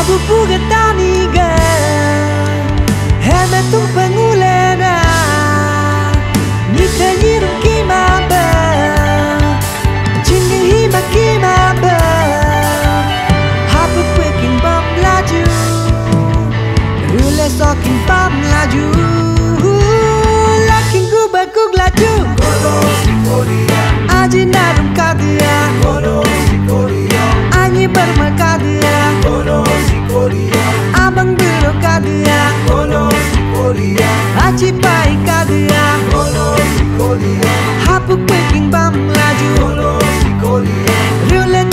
我不不个当你个。Aci pai kadia Hapu kweking bam laju Rule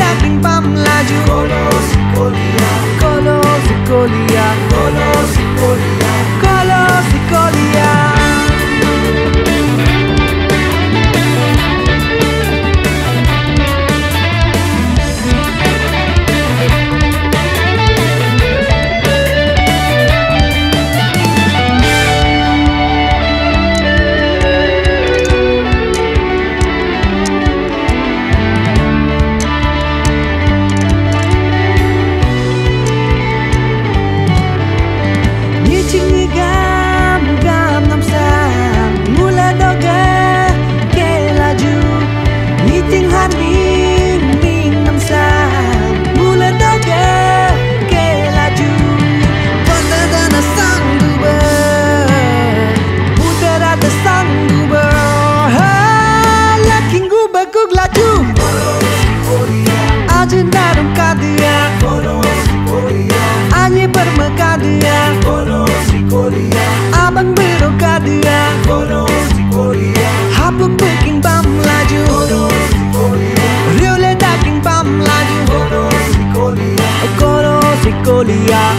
psicolía,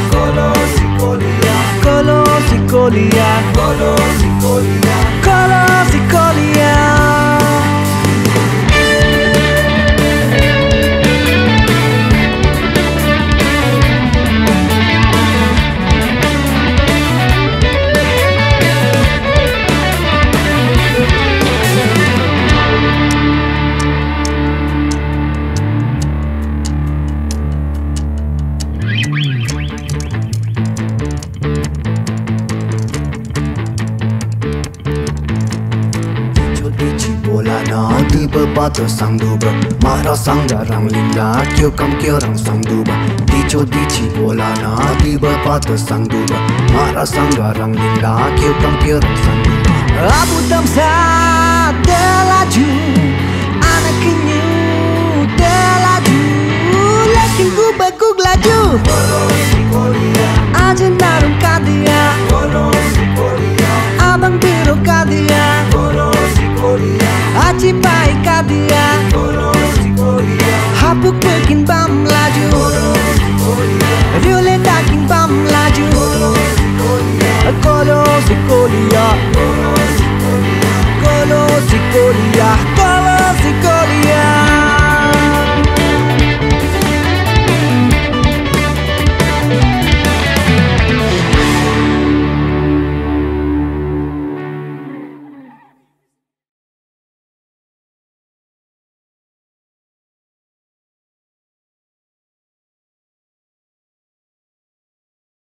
color psicolía, psicolía. Simple बात संग दुब मारा संग रंग लिंदा क्यों कम क्यों रंग संग दुब दीचो दीची बोला ना दीब बात sang दुब मारा संग रंग लिंदा क्यों कम क्यों रंग संग दुब Abu Damsa telaju Anak kenyu telaju Lekin gubek gug laju. Aja narum kadia. Abang biru kadia. Aci pai